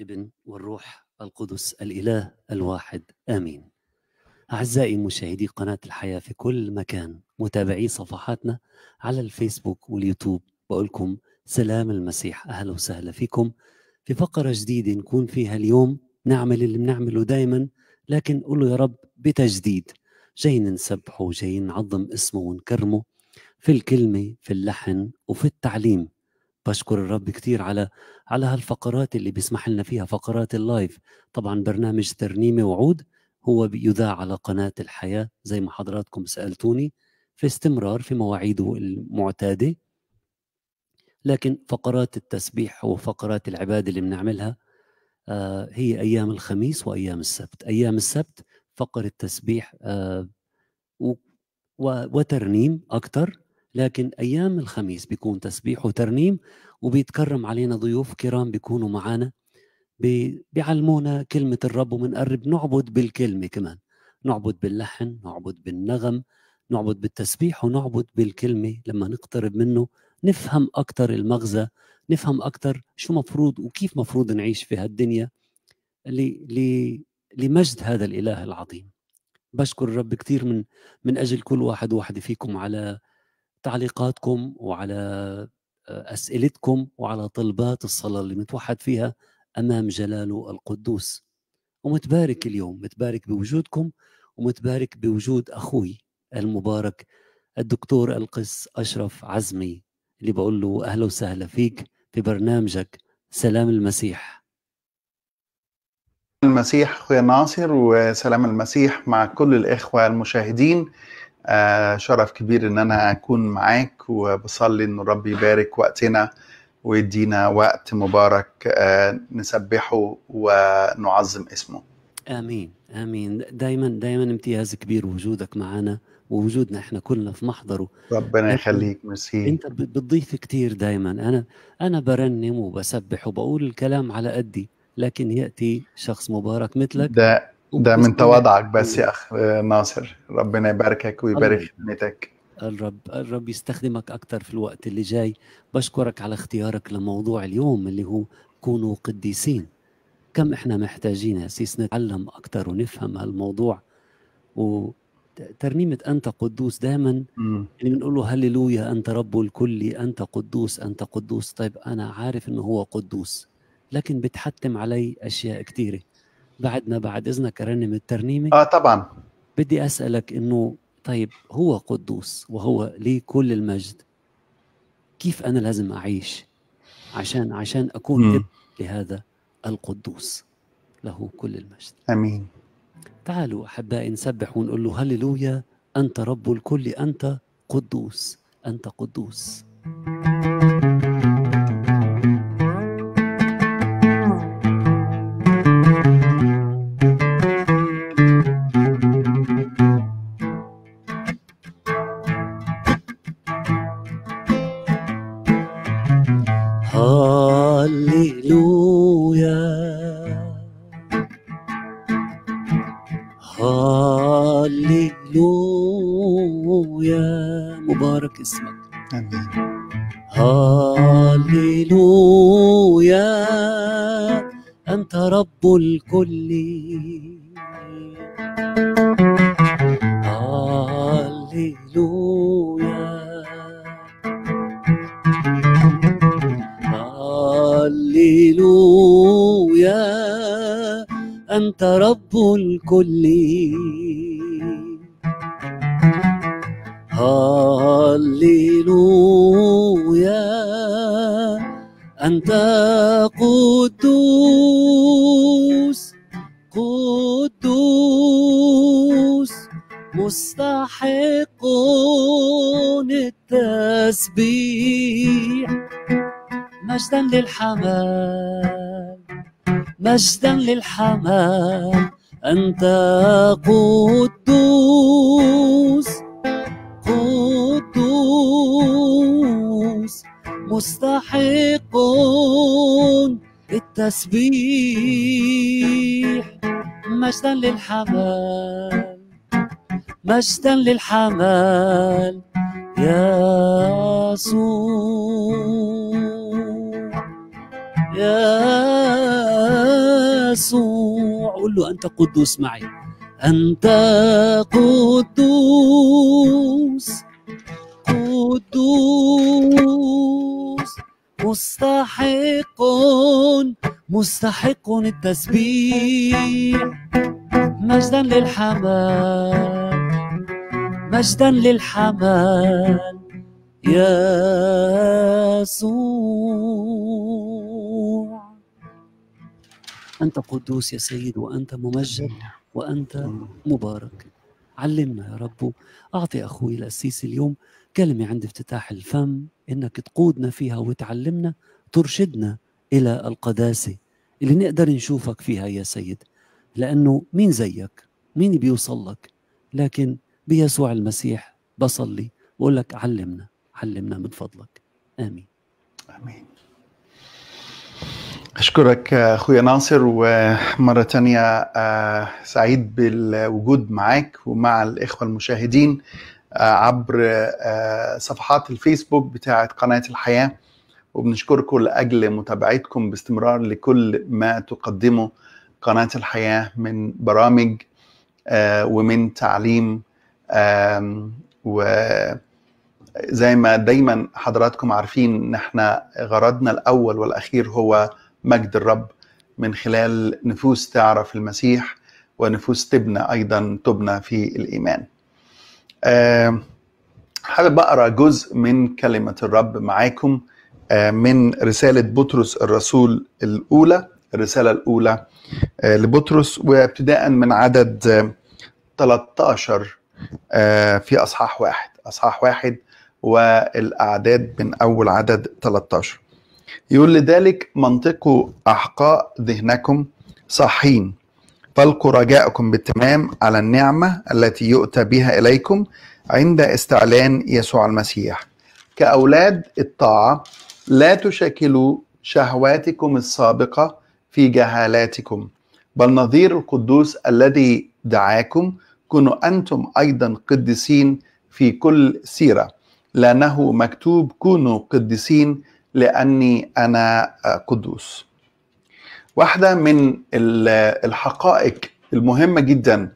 والابن والروح القدس الإله الواحد آمين. أعزائي مشاهدي قناة الحياة في كل مكان متابعي صفحاتنا على الفيسبوك واليوتيوب بقولكم سلام المسيح أهلا وسهلا فيكم. في فقرة جديدة نكون فيها اليوم نعمل اللي بنعمله دايما لكن نقول له يا رب بتجديد. جايين نسبحه وجايين نعظم اسمه ونكرمه في الكلمة في اللحن وفي التعليم. بشكر الرب كثير على على هالفقرات اللي بيسمح لنا فيها فقرات اللايف. طبعا برنامج ترنيمة وعود هو يذاع على قناة الحياة زي ما حضراتكم سألتوني في استمرار في مواعيده المعتادة. لكن فقرات التسبيح وفقرات العبادة اللي بنعملها آه هي أيام الخميس وأيام السبت. أيام السبت فقرة تسبيح آه وترنيم أكثر لكن أيام الخميس بيكون تسبيح وترنيم وبيتكرم علينا ضيوف كرام بيكونوا معنا بيعلمونا كلمة الرب ومنقرب نعبد بالكلمة كمان. نعبد باللحن نعبد بالنغم نعبد بالتسبيح ونعبد بالكلمة. لما نقترب منه نفهم أكثر المغزى نفهم أكثر شو مفروض وكيف مفروض نعيش في هالدنيا لمجد هذا الإله العظيم. بشكر الرب كثير من من أجل كل واحد وواحدة فيكم على تعليقاتكم وعلى أسئلتكم وعلى طلبات الصلاة اللي متوحد فيها أمام جلاله القدوس. ومتبارك اليوم متبارك بوجودكم ومتبارك بوجود أخوي المبارك الدكتور القس أشرف عزمي اللي بقول له أهلا وسهلا فيك في برنامجك سلام المسيح. المسيح أخويا ناصر وسلام المسيح مع كل الإخوة المشاهدين. آه شرف كبير إن أنا أكون معاك وبصلي إن الرب يبارك وقتنا ويدينا وقت مبارك آه نسبحه ونعظم اسمه. آمين آمين. دايما دايما امتياز كبير وجودك معنا ووجودنا إحنا كلنا في محضره. ربنا يخليك ميرسي أنت بتضيف كتير دايما. أنا أنا برنم وبسبح وبقول الكلام على قدي لكن يأتي شخص مبارك مثلك. ده ده من تواضعك بس يا اخ ناصر. ربنا يباركك ويبارك خدمتك. الرب الرب يستخدمك أكثر في الوقت اللي جاي. بشكرك على اختيارك لموضوع اليوم اللي هو كونوا قديسين. كم إحنا محتاجين يا سيس نتعلم أكثر ونفهم هالموضوع. وترنيمة أنت قدوس دائما اللي بنقول له هللويا أنت رب الكل أنت قدوس أنت قدوس. طيب أنا عارف إنه هو قدوس لكن بتحتم علي أشياء كثيرة بعدنا بعد إذنك ارنم الترنيمة. آه طبعا. بدي أسألك إنه طيب هو قدوس وهو ليه كل المجد. كيف أنا لازم أعيش عشان عشان أكون ابن لهذا القدوس له كل المجد؟ آمين. تعالوا أحبائي نسبح ونقول له هللويا أنت رب الكل أنت قدوس أنت قدوس. مبارك الكل. هللويا أنت قدوس قدوس مستحق التسبيح. مجدا للحمام مجدا للحمام. أنت قدوس قدوس مستحق التسبيح مجدا للحمال مجدا للحمال يسوع يسوع. قل له أنت قدوس معي. أنت قدوس قدوس مستحق مستحق التسبيح مجدا للحمال مجدا للحمال يسوع أنت قدوس يا سيد وأنت ممجد وأنت مبارك. علمنا يا رب. أعطي أخوي الأسيس اليوم كلمة عند افتتاح الفم إنك تقودنا فيها وتعلمنا ترشدنا إلى القداسة اللي نقدر نشوفك فيها يا سيد. لأنه مين زيك؟ مين بيوصل لك؟ لكن بيسوع المسيح بصلي بقول لك علمنا علمنا من فضلك. آمين. آمين. أشكرك أخويا ناصر ومرة تانية آه، سعيد بالوجود معاك ومع الإخوة المشاهدين آه، عبر آه، صفحات الفيسبوك بتاعه قناة الحياة. وبنشكركم لأجل متابعتكم باستمرار لكل ما تقدمه قناة الحياة من برامج ومن تعليم وزي ما دايما حضراتكم عارفين ان إحنا غرضنا الأول والأخير هو مجد الرب من خلال نفوس تعرف المسيح ونفوس تبنى أيضا تبنى في الإيمان. حابب أقرأ جزء من كلمة الرب معاكم آه، من رسالة بطرس الرسول الأولى الرسالة الأولى آه، لبطرس وابتداء من عدد آه، 13 آه، في أصحاح واحد أصحاح واحد والأعداد من أول عدد 13 يقول لذلك منطقوا أحقاء ذهنكم صاحين فالقوا رجاءكم بالتمام على النعمة التي يؤتى بها إليكم عند استعلان يسوع المسيح. كأولاد الطاعة لا تشكلوا شهواتكم السابقة في جهالاتكم بل نظير القدوس الذي دعاكم كونوا أنتم أيضا قديسين في كل سيرة. لأنه مكتوب كونوا قديسين لأني أنا قدوس. واحدة من ال- الحقائق المهمة جدا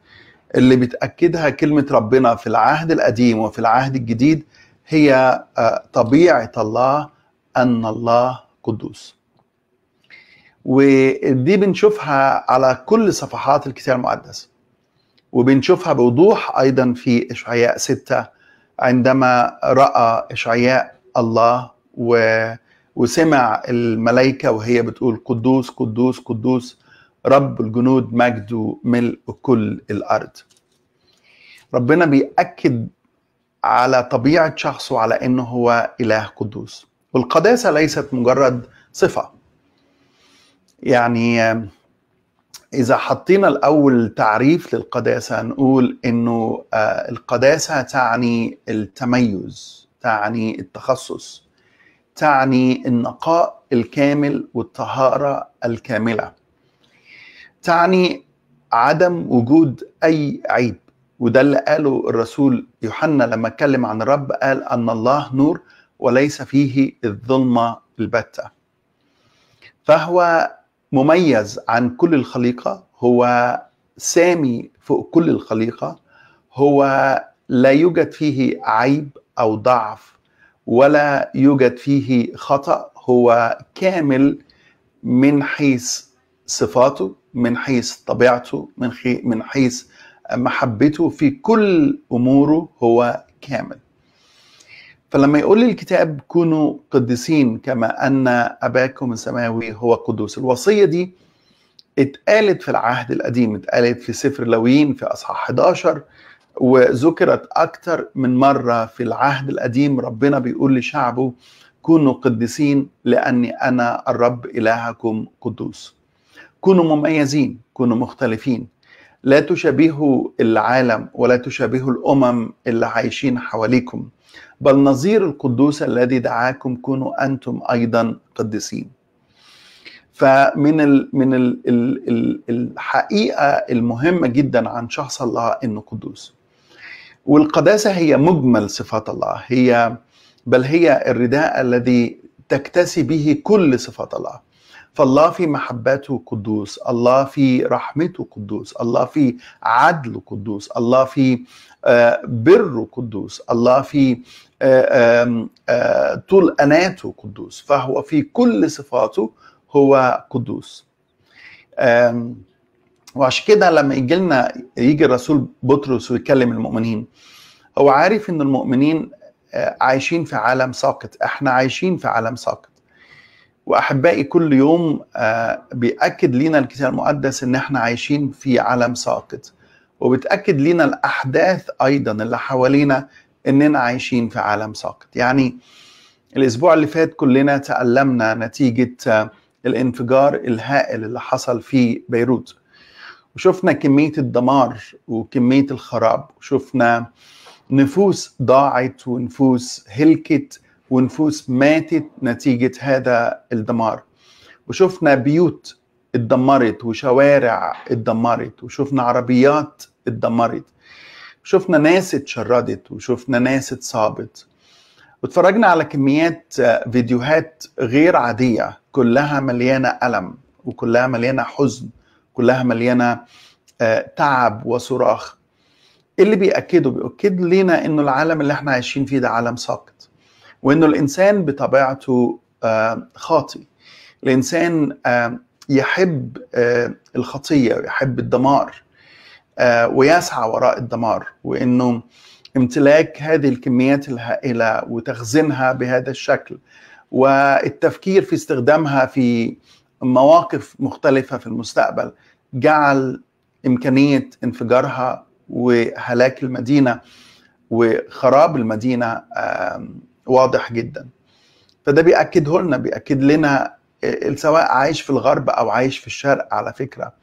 اللي بتأكدها كلمة ربنا في العهد القديم وفي العهد الجديد هي آه، طبيعة الله أن الله قدوس. ودي بنشوفها على كل صفحات الكتاب المقدس. وبنشوفها بوضوح أيضا في إشعياء ستة عندما رأى إشعياء الله و... وسمع الملائكة وهي بتقول قدوس قدوس قدوس رب الجنود مجده ملء كل الأرض. ربنا بيأكد على طبيعة شخصه على إنه هو إله قدوس. والقداسة ليست مجرد صفة. يعني إذا حطينا الأول تعريف للقداسة نقول إنه آه، القداسة تعني التميز تعني التخصص تعني النقاء الكامل والطهارة الكاملة. تعني عدم وجود أي عيب وده اللي قاله الرسول يوحنا لما اتكلم عن الرب قال أن الله نور وليس فيه الظلمة البتة. فهو مميز عن كل الخليقة هو سامي فوق كل الخليقة هو لا يوجد فيه عيب أو ضعف ولا يوجد فيه خطأ هو كامل من حيث صفاته من حيث طبيعته من حيث محبته في كل أموره هو كامل. فلما يقول لي الكتاب كونوا قديسين كما أن أباكم السماوي هو قدوس الوصية دي اتقالت في العهد القديم اتقالت في سفر لويين في أصحاح 11 وذكرت أكتر من مرة في العهد القديم ربنا بيقول لشعبه كونوا قديسين لأني أنا الرب إلهكم قدوس. كونوا مميزين كونوا مختلفين. لا تشابهوا العالم ولا تشابهوا الأمم اللي عايشين حواليكم بل نظير القدوس الذي دعاكم كونوا أنتم أيضا قديسين. فمن ال من ال ال ال الحقيقة المهمة جدا عن شخص الله إنه قدوس. والقداسة هي مجمل صفات الله. هي بل هي الرداء الذي تكتسي به كل صفات الله. فالله في محبته قدوس الله في رحمته قدوس الله في عدله قدوس الله في بره قدوس الله في طول أناته قدوس. فهو في كل صفاته هو قدوس. وعشان كده لما يجي لنا يجي الرسول بطرس ويكلم المؤمنين هو عارف إن المؤمنين عايشين في عالم ساقط. إحنا عايشين في عالم ساقط. وأحبائي كل يوم بيأكد لينا الكتاب المقدس إن إحنا عايشين في عالم ساقط. وبتأكد لينا الأحداث أيضا اللي حوالينا إننا عايشين في عالم ساقط. يعني الأسبوع اللي فات كلنا تألمنا نتيجة الانفجار الهائل اللي حصل في بيروت. وشفنا كمية الدمار وكمية الخراب وشفنا نفوس ضاعت ونفوس هلكت ونفوس ماتت نتيجة هذا الدمار. وشفنا بيوت اتدمرت وشوارع اتدمرت وشفنا عربيات اتدمرت. وشفنا ناس اتشردت وشفنا ناس اتصابت. واتفرجنا على كميات فيديوهات غير عادية كلها مليانة ألم وكلها مليانة حزن. كلها مليانة تعب وصراخ. اللي بيأكده بيأكد لنا إنه العالم اللي إحنا عايشين فيه ده عالم ساقط وإنه الإنسان بطبيعته خاطي الإنسان يحب الخطية ويحب الدمار ويسعى وراء الدمار وإنه امتلاك هذه الكميات الهائلة وتخزينها بهذا الشكل والتفكير في استخدامها في مواقف مختلفة في المستقبل. جعل إمكانية انفجارها وهلاك المدينة وخراب المدينة واضح جدا. فده بيأكده لنا بيأكد لنا سواء عايش في الغرب أو عايش في الشرق على فكرة.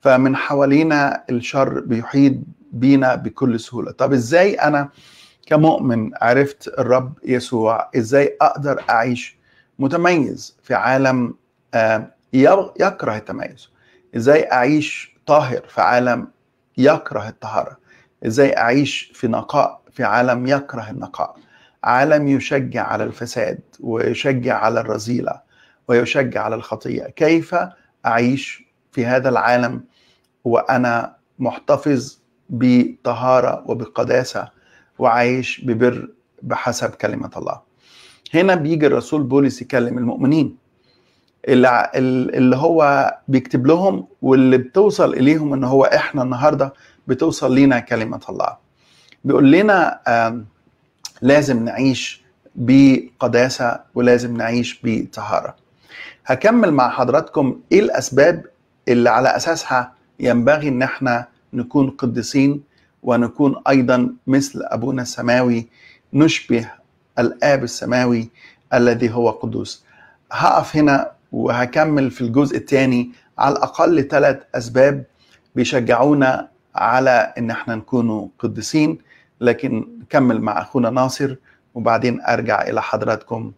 فمن حوالينا الشر بيحيط بينا بكل سهولة. طب إزاي أنا كمؤمن عرفت الرب يسوع؟ إزاي أقدر أعيش متميز في عالم يكره التميز. إزاي أعيش طاهر في عالم يكره الطهارة؟ إزاي أعيش في نقاء في عالم يكره النقاء؟ عالم يشجع على الفساد ويشجع على الرذيلة ويشجع على الخطية كيف أعيش في هذا العالم وأنا محتفظ بطهارة وبقداسة وعايش ببر بحسب كلمة الله؟ هنا بيجي الرسول بولس يكلم المؤمنين. اللي, اللي هو بيكتب لهم واللي بتوصل إليهم إن هو إحنا النهاردة بتوصل لنا كلمة الله. بيقول لنا لازم نعيش بقداسة ولازم نعيش بطهارة. هكمل مع حضراتكم إيه الأسباب اللي على أساسها ينبغي إن إحنا نكون قديسين ونكون أيضا مثل أبونا السماوي نشبه الآب السماوي الذي هو قدوس. هقف هنا وهكمل في الجزء الثاني. على الأقل ثلاث أسباب بيشجعونا على إن إحنا نكونوا قديسين. لكن نكمل مع أخونا ناصر وبعدين أرجع إلى حضراتكم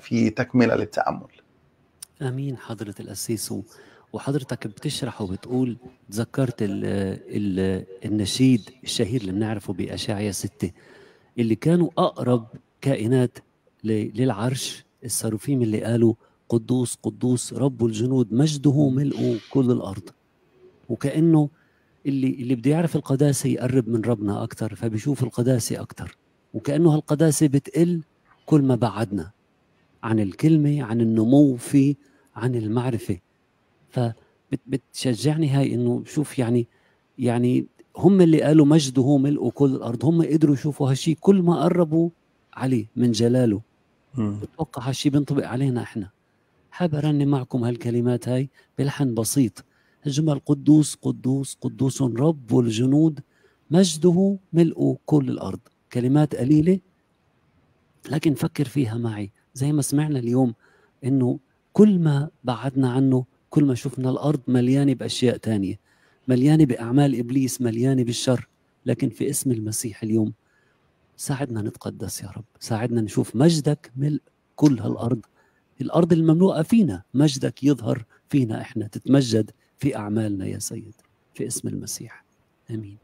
في تكملة للتأمل. آمين حضرة القسيس وحضرتك بتشرح وبتقول تذكرت ال ال النشيد الشهير اللي بنعرفه باشعيا ستة اللي كانوا أقرب كائنات للعرش السروفيم اللي قالوا قدوس قدوس رب الجنود مجده ملء كل الأرض. وكأنه اللي اللي بده يعرف القداسة يقرب من ربنا أكثر فبيشوف القداسة أكثر وكأنه هالقداسة بتقل كل ما بعدنا عن الكلمة عن النمو في عن المعرفة. فبتشجعني هاي إنه شوف يعني يعني هم اللي قالوا مجده ملء كل الأرض هم قدروا يشوفوا هالشيء كل ما قربوا عليه من جلاله. بتوقع هالشيء بينطبق علينا إحنا. حابب ارنم معكم هالكلمات هاي بلحن بسيط. الجمل قدوس قدوس قدوس رب الجنود مجده ملء كل الأرض. كلمات قليلة لكن فكر فيها معي. زي ما سمعنا اليوم إنه كل ما بعدنا عنه كل ما شفنا الأرض مليانة بأشياء تانية. مليانة بأعمال إبليس مليانة بالشر. لكن في اسم المسيح اليوم ساعدنا نتقدس يا رب. ساعدنا نشوف مجدك ملء كل هالأرض. الأرض المملوءة فينا. مجدك يظهر فينا. إحنا تتمجد في أعمالنا يا سيد. في اسم المسيح. آمين.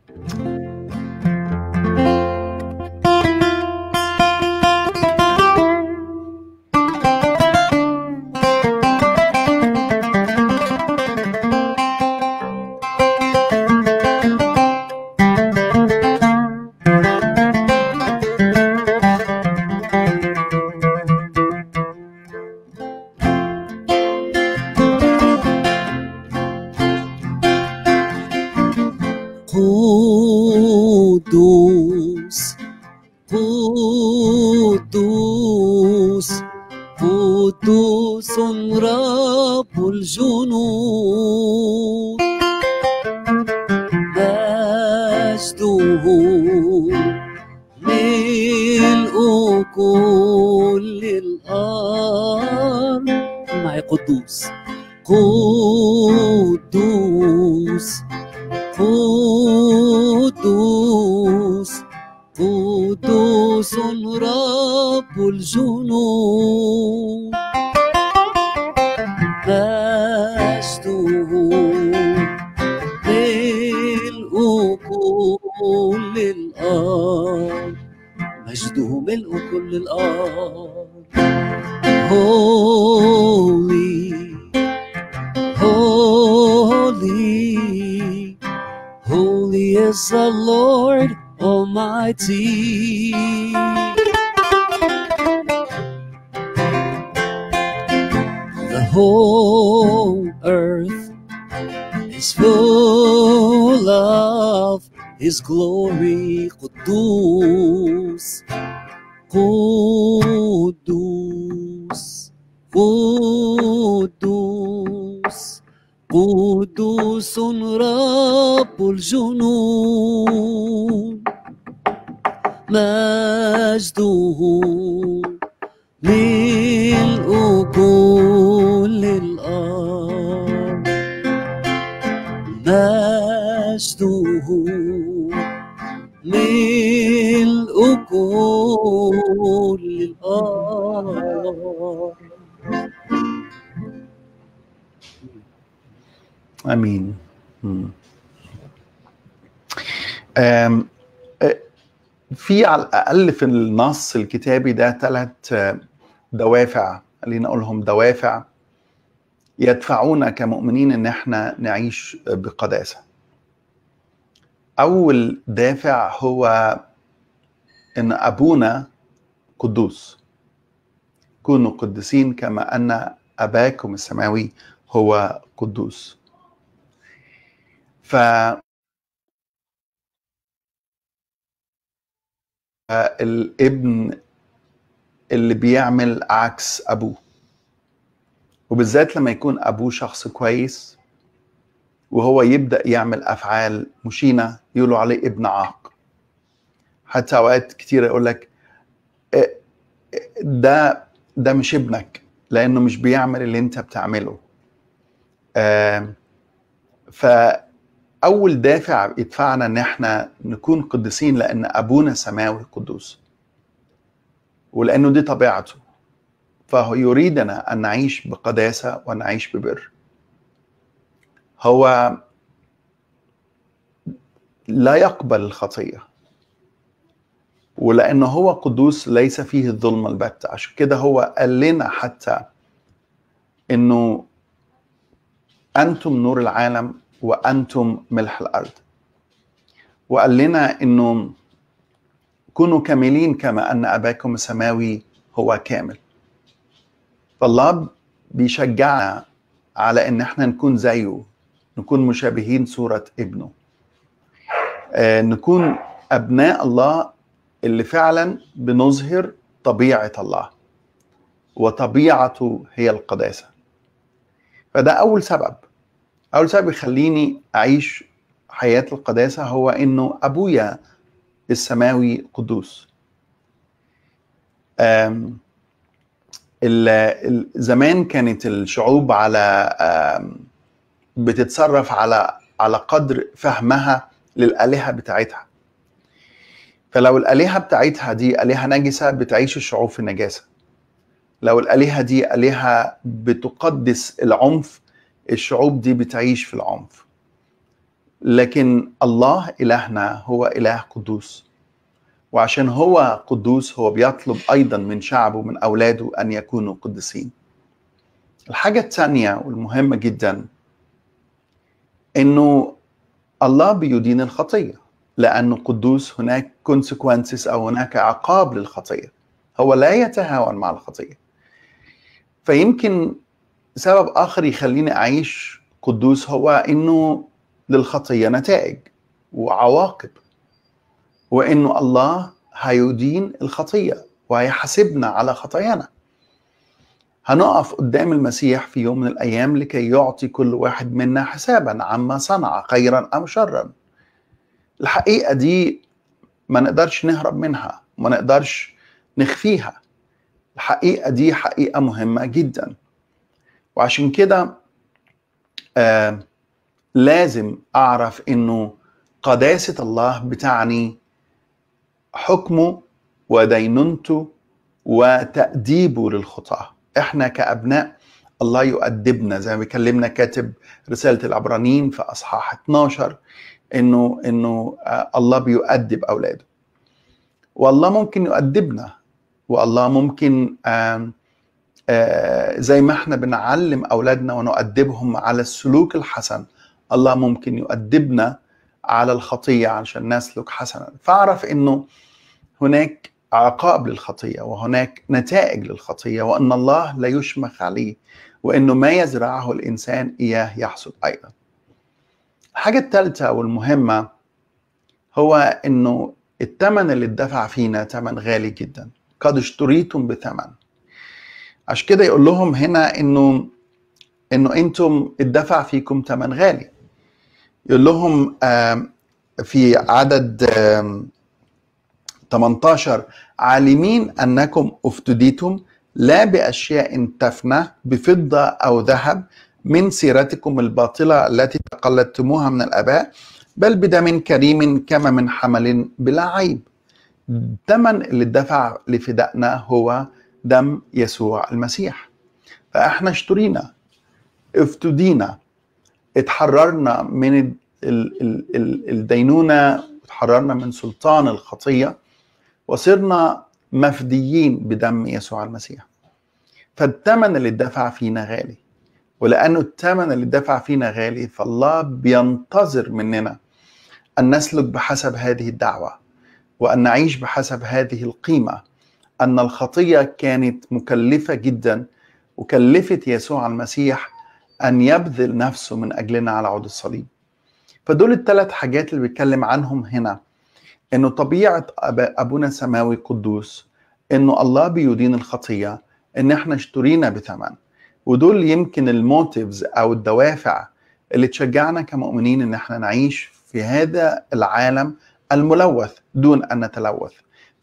قدوس قدوس رب الجنود مجده ملء كل الأرض معي قدوس قدوس قدوس رب الجنود. مجده ملء كل الأرض مجده ملء كل الأرض Holy Holy Holy is the Lord Almighty. Whole earth is full of His glory قدوس قدوس قدوس قدوس رب الجنود مجده ملء مجده ملء كل الأرض آمين. مم. أم، في على الأقل في النص الكتابي ده ثلاث دوافع خلينا أقولهم دوافع يدفعونا كمؤمنين إن إحنا نعيش بقداسة. أول دافع هو إن أبونا قدوس. كونوا قدسين كما أن أباكم السماوي هو قدوس. ف الابن اللي بيعمل عكس أبوه. وبالذات لما يكون أبوه شخص كويس وهو يبدأ يعمل أفعال مشينة يقولوا عليه ابن عاق. حتى أوقات كتير يقول لك إيه، ده ده مش ابنك لأنه مش بيعمل اللي أنت بتعمله. فأول دافع يدفعنا إن إحنا نكون قديسين لأن أبونا سماوي قدوس ولأنه دي طبيعته. فهو يريدنا أن نعيش بقداسة ونعيش ببر. هو لا يقبل الخطية. ولأنه هو قدوس ليس فيه الظلم البتة. عشان كده هو قال لنا حتى إنه أنتم نور العالم وأنتم ملح الأرض. وقال لنا إنه كونوا كاملين كما أن أباكم السماوي هو كامل. فالله بيشجعنا على إن إحنا نكون زيه نكون مشابهين صورة ابنه. نكون أبناء الله اللي فعلا بنظهر طبيعة الله وطبيعته هي القداسة. فده أول سبب. أول سبب يخليني أعيش حياة القداسة هو إنه أبويا السماوي قدوس زمان كانت الشعوب على بتتصرف على على قدر فهمها للآلهة بتاعتها. فلو الآلهة بتاعتها دي آلهة نجسة بتعيش الشعوب في النجاسة. لو الآلهة دي آلهة بتقدس العنف الشعوب دي بتعيش في العنف. لكن الله إلهنا هو إله قدوس. وعشان هو قدوس هو بيطلب أيضا من شعبه من أولاده أن يكونوا قدسين الحاجة الثانية والمهمة جدا إنه الله بيدين الخطية لأنه قدوس هناك consequences أو هناك عقاب للخطية هو لا يتهاون مع الخطية. فيمكن سبب آخر يخليني أعيش قدوس هو إنه للخطية نتائج وعواقب وإنه الله هيدين الخطية وهيحاسبنا على خطايانا. هنقف قدام المسيح في يوم من الأيام لكي يعطي كل واحد منا حسابا عما صنع خيرا أم شرا. الحقيقة دي ما نقدرش نهرب منها ما نقدرش نخفيها. الحقيقة دي حقيقة مهمة جدا. وعشان كده آه لازم أعرف إنه قداسة الله بتعني حكمه ودينونته وتأديبه للخطاة إحنا كأبناء الله يؤدبنا. زي ما بيكلمنا كاتب رسالة العبرانيين في أصحاح 12 إنه إنه الله بيؤدب أولاده. والله ممكن يؤدبنا. والله ممكن آآ زي ما إحنا بنعلم أولادنا ونؤدبهم على السلوك الحسن الله ممكن يؤدبنا على الخطية علشان نسلك حسنا فأعرف إنه هناك عقاب للخطية وهناك نتائج للخطية وأن الله لا يشمخ عليه وأنه ما يزرعه الإنسان إياه يحصد أيضا. الحاجة الثالثه والمهمة هو أنه الثمن اللي اتدفع فينا ثمن غالي جدا قد اشتريتم بثمن. عشان كده يقول لهم هنا إنه إنه أنتم اتدفع فيكم ثمن غالي. يقول لهم في عدد 18 عالمين أنكم أفتديتم لا بأشياء تفنى بفضة أو ذهب من سيرتكم الباطلة التي تقلدتموها من الأباء بل بدم كريم كما من حمل بلا عيب. الثمن اللي اتدفع لفدائنا هو دم يسوع المسيح. فإحنا اشترينا افتدينا اتحررنا من الدينونة اتحررنا من سلطان الخطية وصرنا مفديين بدم يسوع المسيح. فالثمن اللي اتدفع فينا غالي ولأنه الثمن اللي اتدفع فينا غالي فالله بينتظر مننا أن نسلك بحسب هذه الدعوة وأن نعيش بحسب هذه القيمة أن الخطية كانت مكلفة جدا وكلفت يسوع المسيح أن يبذل نفسه من أجلنا على عود الصليب. فدول الثلاث حاجات اللي بيتكلم عنهم هنا. إنه طبيعة أبونا السماوي القدوس إنه الله بيدين الخطية إن إحنا اشترينا بثمن. ودول يمكن الموتيفز أو الدوافع اللي تشجعنا كمؤمنين إن إحنا نعيش في هذا العالم الملوث دون أن نتلوث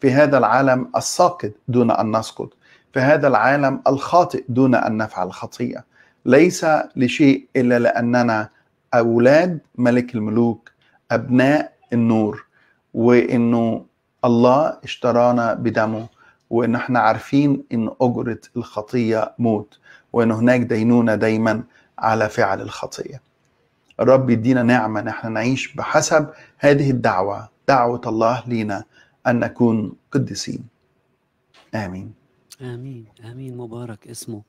في هذا العالم الساقط دون أن نسقط في هذا العالم الخاطئ دون أن نفعل خطية. ليس لشيء إلا لأننا أولاد ملك الملوك أبناء النور. وإنه الله اشترانا بدمه وان إحنا عارفين إن أجرة الخطية موت وان هناك دينونة دايما على فعل الخطية. الرب يدينا نعمة إن إحنا نعيش بحسب هذه الدعوة، دعوة الله لينا أن نكون قديسين. آمين. آمين آمين مبارك اسمه.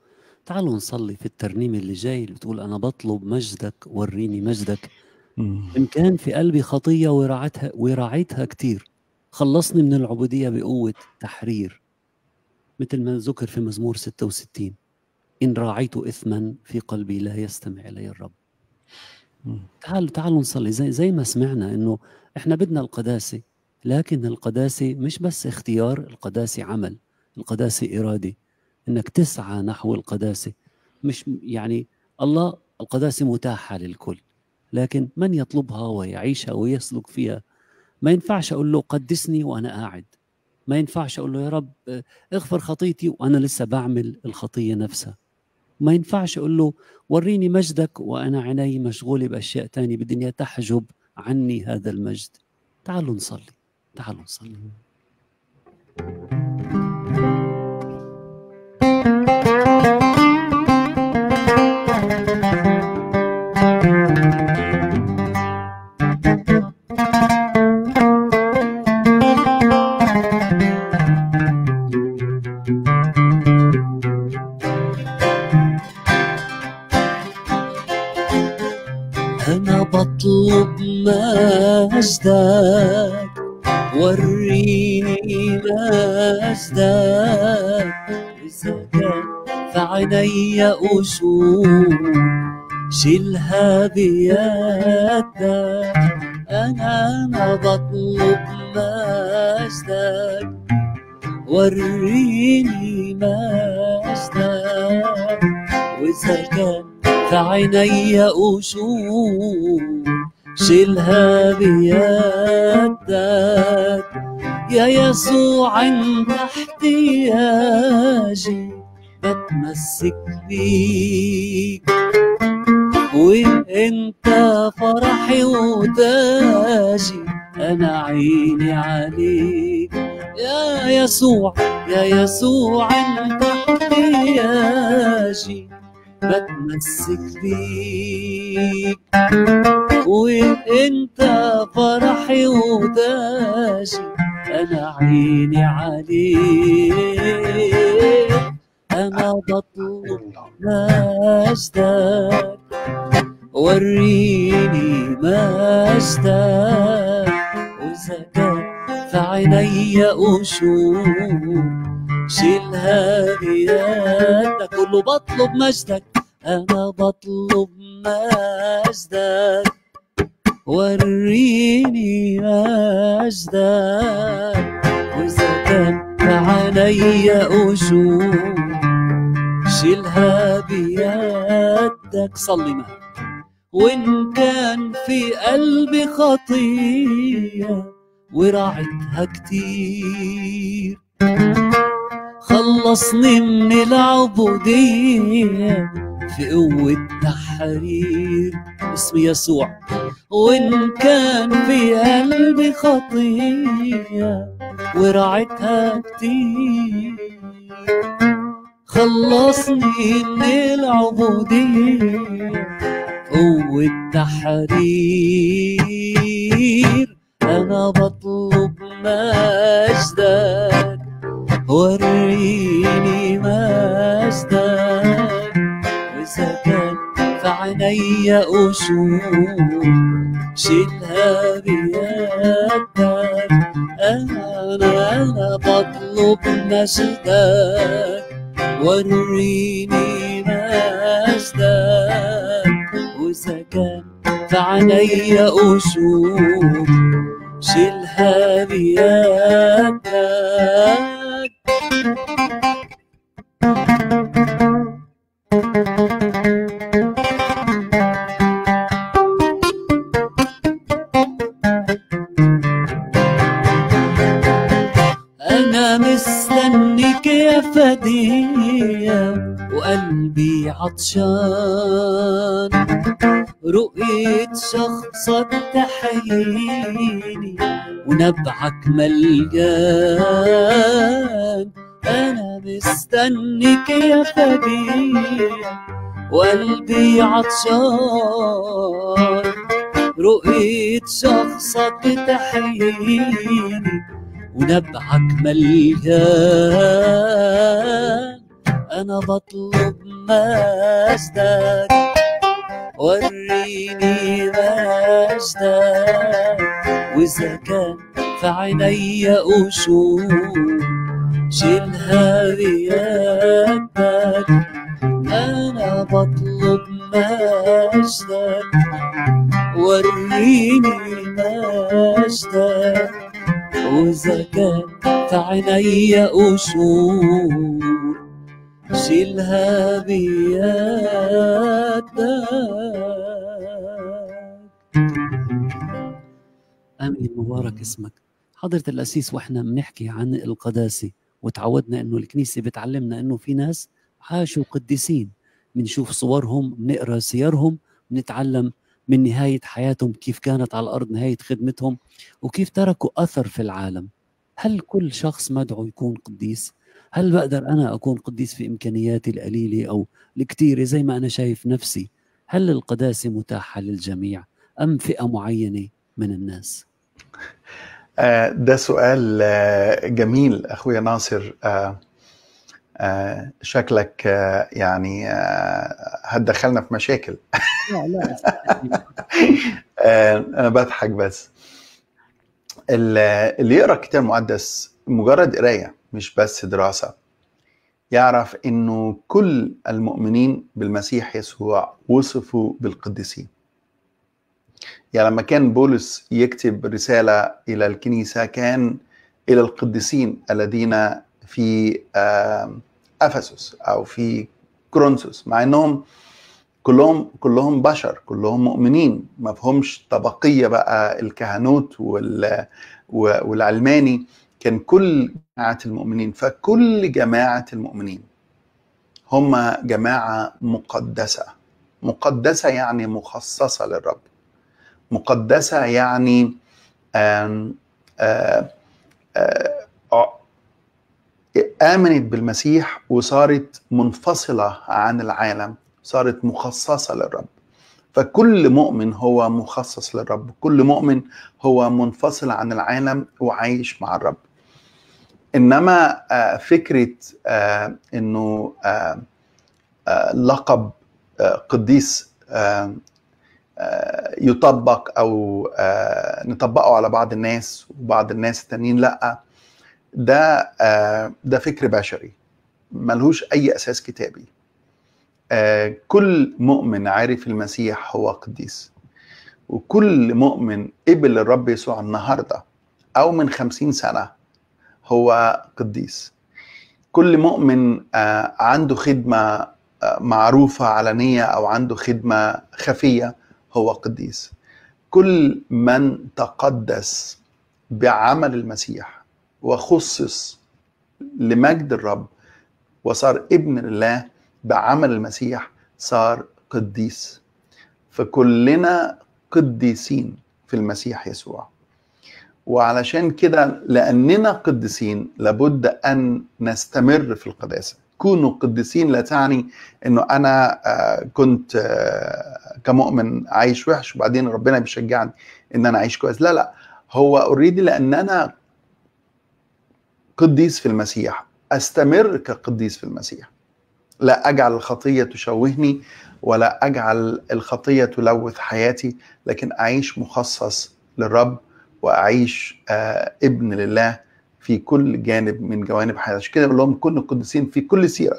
تعالوا نصلي في الترنيم اللي جاي اللي بتقول أنا بطلب مجدك وريني مجدك إن كان في قلبي خطية وراعتها وراعيتها كتير خلصني من العبودية بقوة تحرير مثل ما ذكر في مزمور 66 إن راعيت إثما في قلبي لا يستمع إلي الرب. تعالوا تعالوا نصلي. زي زي ما سمعنا إنه إحنا بدنا القداسة لكن القداسة مش بس اختيار القداسة عمل القداسة إرادة. إنك تسعى نحو القداسة. مش يعني الله القداسة متاحة للكل. لكن من يطلبها ويعيشها ويسلك فيها؟ ما ينفعش أقول له قدسني وأنا قاعد. ما ينفعش أقول له يا رب اغفر خطيتي وأنا لسه بعمل الخطية نفسها. ما ينفعش أقول له وريني مجدك وأنا عيني مشغوله بأشياء تانية بالدنيا تحجب عني هذا المجد. تعالوا نصلي تعالوا نصلي. فعيني أجور شيلها بيدك أنا أنا بطلب مجدك وريني مجدك وإذا كان في عيني قشور شيلها بيدك يا يسوع انت احتياجي بتمسك بيك وانت فرحي وتاجي أنا عيني عليك. يا يسوع يا يسوع أنت احتياجي بتمسك بيك وانت فرحي وتاجي أنا عيني عليك. أنا بطلب مجدك وريني مجدك واذا كان في عيني قشور شيلها بيدك كله بطلب مجدك أنا بطلب مجدك وريني مجدك واذا كان علي قشور شيلها بيدك صلي معي. وإن كان في قلبي خطية وراعتها كتير. خلصني من العبودية في قوة تحرير اسم يسوع. وإن كان في قلبي خطية ورعتها كتير. خلصني من العبودية قوة تحرير أنا بطلب مجدك وريني مجدك. وإذا كان في عيني قشور شيلها بيدك. أنا أنا بطلب مجدك. وريني مجدك وإذا كان في عيني قشور شيلها بيدك أنا مستنيك يا فدية وقلبي عطشان. رؤية شخصك تحييني ونبعك مليان أنا مستنيك يا فدية وقلبي عطشان. رؤية شخصك تحييني ونبعك مليان أنا بطلب مجدك وريني مجدك وإذا كان في عيني قشور شيلها بيدك أنا بطلب مجدك وريني مجدك وإذا كان في عيني قشور شيلها بيدك آمين. مبارك اسمك. حضرة الأسيس وإحنا بنحكي عن القداسة وتعودنا إنه الكنيسة بتعلمنا إنه في ناس عاشوا قديسين. بنشوف صورهم بنقرأ سيرهم بنتعلم من نهاية حياتهم كيف كانت على الأرض نهاية خدمتهم وكيف تركوا أثر في العالم. هل كل شخص مدعو يكون قديس؟ هل بقدر أنا أكون قديس في إمكانياتي القليلة أو الكثيرة زي ما أنا شايف نفسي. هل القداسة متاحة للجميع أم فئة معينة من الناس؟ آه، ده سؤال آه، جميل أخويا ناصر. آه، شكلك يعني هتدخلنا في مشاكل. لا لا أنا بضحك بس. ال- اللي يقرأ الكتاب المقدس مجرد قراية. مش بس دراسة. يعرف إنه كل المؤمنين بالمسيح يسوع وصفوا بالقديسين. يعني لما كان بولس يكتب رسالة إلى الكنيسة كان إلى القديسين الذين في أفسس أو في كورنثوس مع إنهم كلهم كلهم بشر كلهم مؤمنين. ما فيهمش طبقية بقى الكهنوت وال والعلماني. كان كل جماعة المؤمنين فكل جماعة المؤمنين هم جماعة مقدسة. مقدسة يعني مخصصة للرب. مقدسة يعني آه، آه، آمنت بالمسيح وصارت منفصلة عن العالم صارت مخصصة للرب. فكل مؤمن هو مخصص للرب. كل مؤمن هو منفصل عن العالم وعايش مع الرب. إنما آه، فكرة آه، إنه آه، لقب قديس يطبق أو نطبقه على بعض الناس وبعض الناس التانيين لأ ده ده فكر بشري ملهوش أي أساس كتابي. كل مؤمن عارف المسيح هو قديس وكل مؤمن قبل الرب يسوع النهارده أو من خمسين سنة هو قديس. كل مؤمن آه، عنده خدمة آه، معروفة علنية أو عنده خدمة خفية هو قديس. كل من تقدس بعمل المسيح وخصص لمجد الرب وصار ابن لله بعمل المسيح صار قديس. فكلنا قديسين في المسيح يسوع. وعلشان كده لأننا قديسين لابد أن نستمر في القداسة. كونوا قديسين لا تعني إنه أنا آه، كنت آه، كمؤمن عايش وحش وبعدين ربنا بيشجعني إن أنا أعيش كويس. لا لا هو اوريدي لأن أنا قديس في المسيح. أستمر كقديس في المسيح. لا أجعل الخطية تشوهني ولا أجعل الخطية تلوث حياتي لكن أعيش مخصص للرب وأعيش آه ابن لله في كل جانب من جوانب حياتي. عشان كده بقول لهم كونوا قديسين في كل سيرة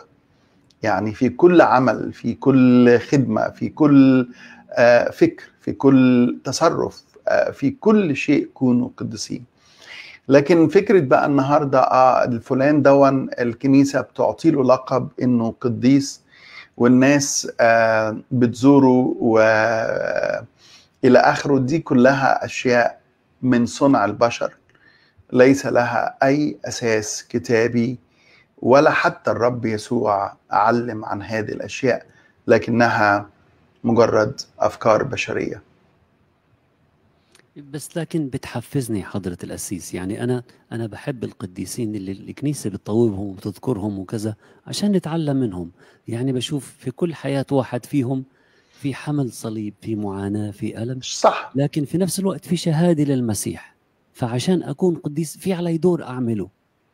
يعني في كل عمل في كل خدمة في كل آه فكر في كل تصرف آه في كل شيء كونوا قديسين. لكن فكرة بقى النهارده آه الفلان دون الكنيسة بتعطي له لقب إنه قديس والناس بتزوره و إلى آخره. دي كلها أشياء من صنع البشر. ليس لها أي أساس كتابي ولا حتى الرب يسوع علم عن هذه الأشياء لكنها مجرد أفكار بشرية. بس لكن بتحفزني حضرة القسيس يعني أنا أنا بحب القديسين اللي الكنيسة بتطوبهم وبتذكرهم وكذا عشان نتعلم منهم. يعني بشوف في كل حياة واحد فيهم في حمل صليب في معاناة في ألم. صح. لكن في نفس الوقت في شهادة للمسيح. فعشان أكون قديس في علي دور أعمله.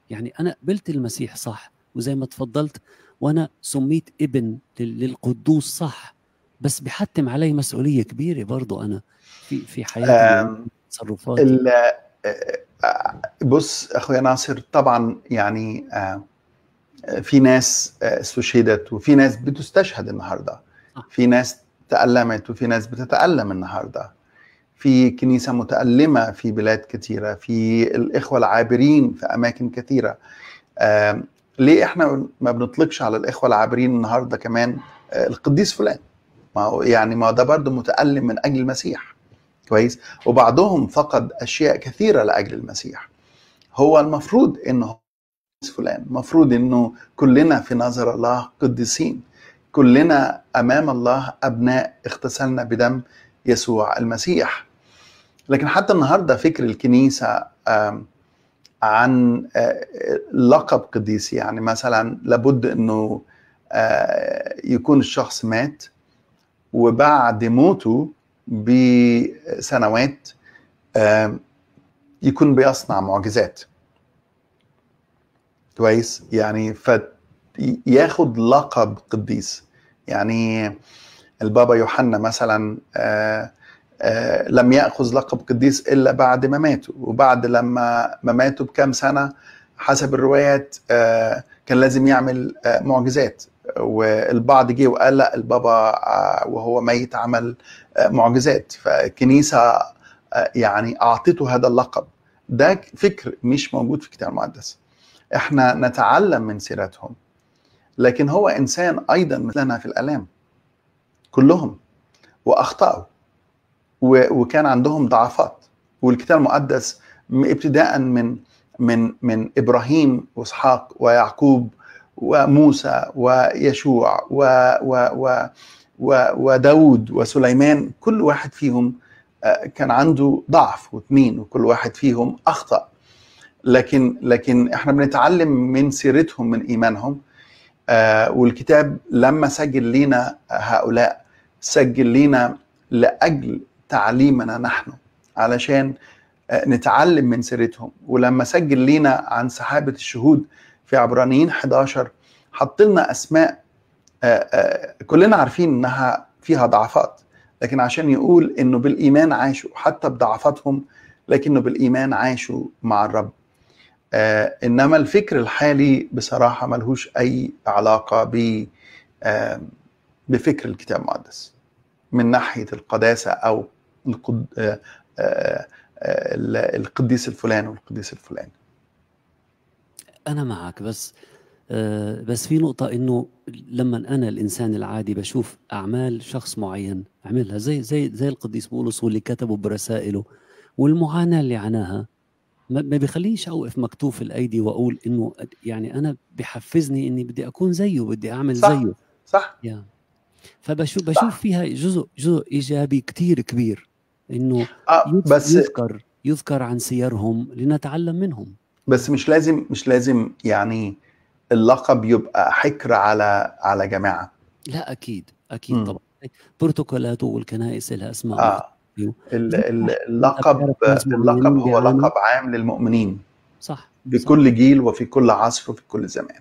يعني أنا قبلت المسيح صح وزي ما تفضلت وأنا سميت ابن لل- للقدوس صح. بس بحتم علي مسؤولية كبيرة برضو أنا في في حياتي تصرفاتي ال- آه، بص أخويا ناصر طبعا يعني آه، في ناس آه، استشهدت وفي ناس بتستشهد النهارده. في ناس تألمت وفي ناس بتتألم النهارده. في كنيسة متألمة في بلاد كثيرة في الإخوة العابرين في أماكن كثيرة. آم، ليه إحنا ما بنطلقش على الإخوة العابرين النهارده كمان؟ آه، القديس فلان. ما هو يعني ما ده برضه متألم من أجل المسيح. كويس؟ وبعضهم فقد أشياء كثيرة لأجل المسيح. هو المفروض إنه فلان. المفروض إنه كلنا في نظر الله قديسين. كلنا أمام الله أبناء اغتسلنا بدم يسوع المسيح. لكن حتى النهارده فكر الكنيسة عن آه، لقب قديس يعني مثلا لابد إنه آه، يكون الشخص مات وبعد موته بسنوات يكون بيصنع معجزات. كويس؟ يعني فياخد لقب قديس. يعني البابا يوحنا مثلا آه، آه، لم يأخذ لقب قديس إلا بعد ما ماتوا. وبعد لما ما ماتوا بكام سنة حسب الروايات آه، كان لازم يعمل معجزات. والبعض جه وقال لا البابا وهو ميت عمل معجزات. فالكنيسه آه، يعني أعطته هذا اللقب. ده فكر مش موجود في الكتاب المقدس. إحنا نتعلم من سيرتهم. لكن هو إنسان أيضا مثلنا في الألام كلهم وأخطأوا وكان عندهم ضعفات. والكتاب المقدس ابتداء من من من إبراهيم وإسحاق ويعقوب وموسى ويشوع و و و و وداود وسليمان كل واحد فيهم آه، كان عنده ضعف واثنين وكل واحد فيهم أخطأ. لكن لكن إحنا بنتعلم من سيرتهم من إيمانهم والكتاب لما سجل لنا هؤلاء سجل لنا لأجل تعليمنا نحن علشان آه، نتعلم من سيرتهم. ولما سجل لنا عن سحابة الشهود في عبرانيين 11 حط لنا أسماء آه، آه، كلنا عارفين إنها فيها ضعفات لكن عشان يقول إنه بالإيمان عاشوا حتى بضعفاتهم لكنه بالإيمان عاشوا مع الرب. آه إنما الفكر الحالي بصراحة ملهوش أي علاقة ب آه بفكر الكتاب المقدس. من ناحية القداسة أو القد... آه آه آه القديس الفلاني والقديس الفلاني. أنا معك بس آه، بس في نقطة إنه لما أنا الإنسان العادي بشوف أعمال شخص معين عملها زي زي زي القديس بولس واللي كتبه برسائله والمعاناة اللي عاناها ما بيخلينيش أوقف مكتوف الأيدي وأقول إنه يعني أنا بحفزني إني بدي أكون زيه بدي أعمل صح. زيه. صح. يا فبشوف بشوف فيها جزء جزء إيجابي كتير كبير إنه آه بس يذكر يذكر عن سيرهم لنتعلم منهم. بس مش لازم مش لازم يعني اللقب يبقى حكر على على جماعة. لا أكيد أكيد مم. طبعا. بروتوكولاته والكنائس لها أسماء آه. اللقب اللقب هو. لقب عام للمؤمنين صح صح. بكل جيل وفي كل عصر وفي كل زمان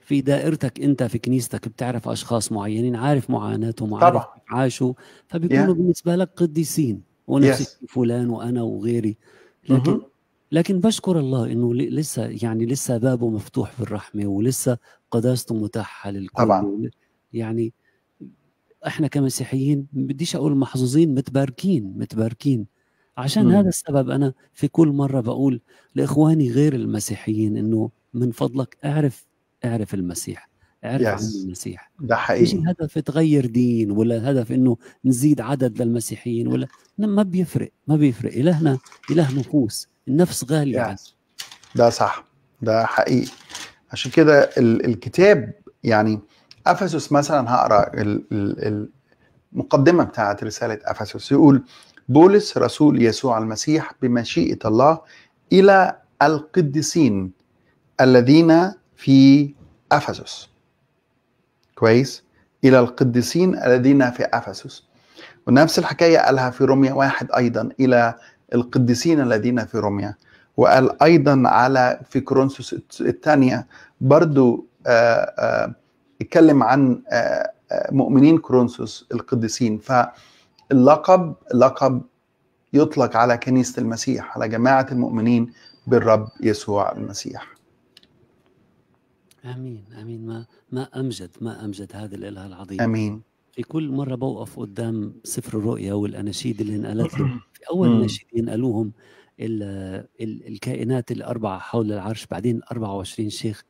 في دائرتك انت في كنيستك بتعرف أشخاص معينين عارف معاناتهم. كيف عاشوا فبيكونوا Yeah. بالنسبة لك قديسين ونفس Yes. فلان وأنا وغيري لكن مهم. لكن بشكر الله إنه لسه يعني لسه بابه مفتوح في الرحمة ولسه قداسته متاحة للكل طبعاً. يعني إحنا كمسيحيين بديش أقول محظوظين متباركين متباركين. عشان مم. هذا السبب أنا في كل مرة بقول لإخواني غير المسيحيين إنه من فضلك اعرف اعرف المسيح اعرف عن Yes. المسيح. ده مش حقيقي الهدف تغير دين ولا الهدف إنه نزيد عدد للمسيحيين ولا لا، ما بيفرق ما بيفرق. إلهنا إله نفوس النفس غالية. Yes. ده صح. ده حقيقي. عشان كده ال- الكتاب يعني أفسس مثلا هقرأ ال- ال- المقدمة بتاعت رسالة أفسس. يقول بولس رسول يسوع المسيح بمشيئة الله إلى القديسين الذين في أفسس. كويس؟ إلى القديسين الذين في أفسس. ونفس الحكاية قالها في روميا واحد أيضا إلى القديسين الذين في روميا وقال أيضا على في كورنثوس الثانية برضو آه، آه، اتكلم عن آه، آه، مؤمنين كورنثوس القديسين. فاللقب لقب يطلق على كنيسة المسيح على جماعة المؤمنين بالرب يسوع المسيح. آمين آمين. ما ما أمجد ما أمجد هذا الاله العظيم آمين. في كل مرة بوقف قدام سفر الرؤيا والأناشيد اللي انقالت له في أول ال- ال- الكائنات الأربعة حول العرش بعدين 24 شيخ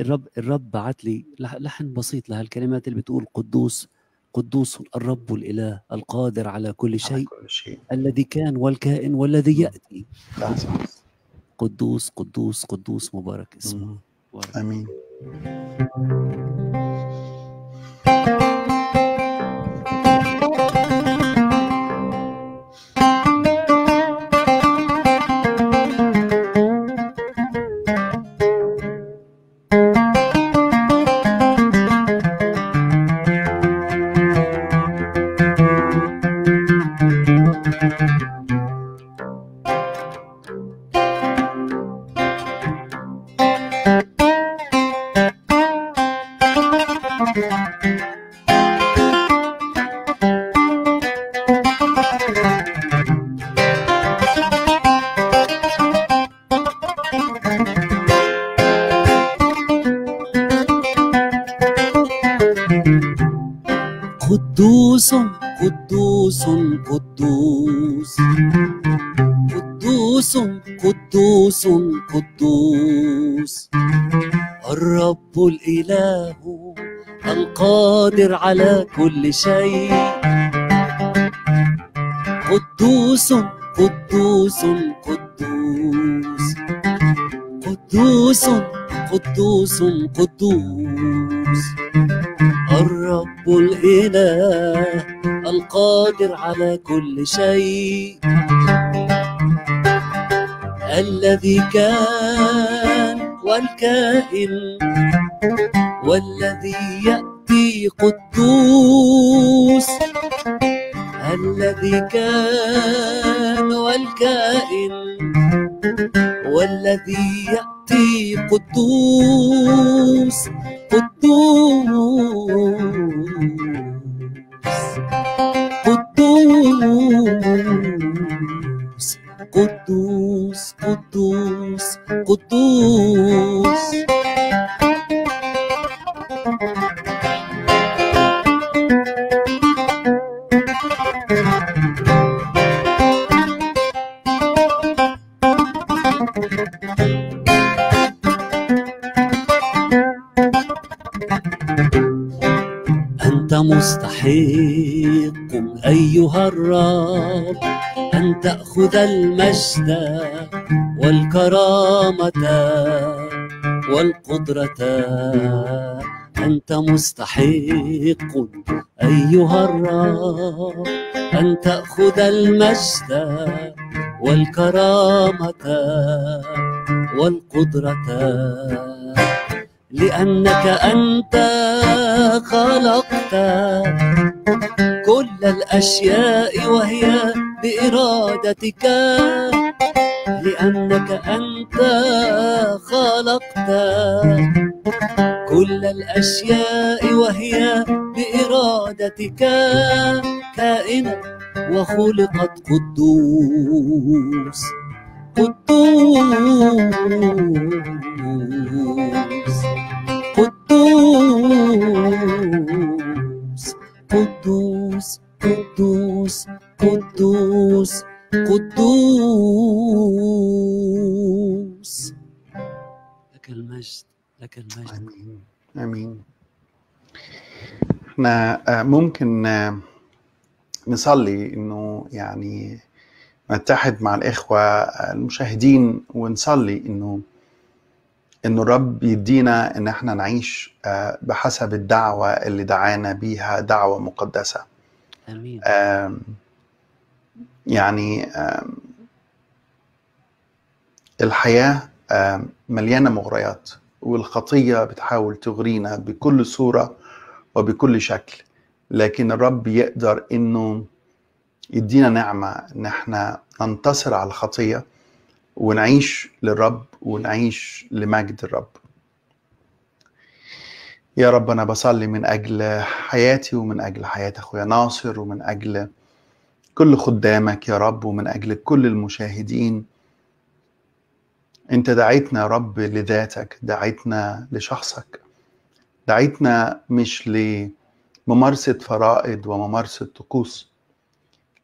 الرب الرب بعت لي لح- لحن بسيط لهالكلمات اللي بتقول قدوس قدوس الرب الإله القادر على كل على شيء كل شيء الذي كان والكائن والذي. يأتي قدوس قدوس قدوس مبارك اسمه مم. مبارك. آمين القادر على كل شيء. قدوس قدوس قدوس. قدوس قدوس قدوس. الرب الإله القادر على كل شيء. الذي كان والكائن والذي يأتي قدوس الذي كان والكائن والذي يأتي قدوس قدوس قدوس قدوس قدوس قدوس أنت مستحق أيها الرب أن تأخذ المجد والكرامة والقدرة. أنت مستحق أيها الرب أن تأخذ المجد والكرامة والقدرة. لأنك أنت خلقت كل الأشياء وهي بإرادتك. لأنك أنت خلقت كل الأشياء وهي بإرادتك. كائنة وخلقت قدوس. قدوس قدوس قدوس قدوس قدوس قدوس لك المجد لك المجد. آمين. آمين. إحنا آه، ممكن آه، نصلي إنه يعني نتحد مع الإخوة المشاهدين ونصلي انه إنه الرب يدينا إن إحنا نعيش آه، بحسب الدعوة اللي دعانا بيها دعوة مقدسة. آمين. آم، يعني الحياة مليانة مغريات والخطية بتحاول تغرينا بكل صورة وبكل شكل لكن الرب يقدر إنه يدينا نعمة إن إحنا ننتصر على الخطية ونعيش للرب ونعيش لمجد الرب. يا رب أنا بصلي من أجل حياتي ومن أجل حياة أخويا ناصر ومن أجل كل خدامك يا رب ومن أجل كل المشاهدين. أنت دعيتنا يا رب لذاتك دعيتنا لشخصك. دعيتنا مش لممارسة فرائض وممارسة طقوس.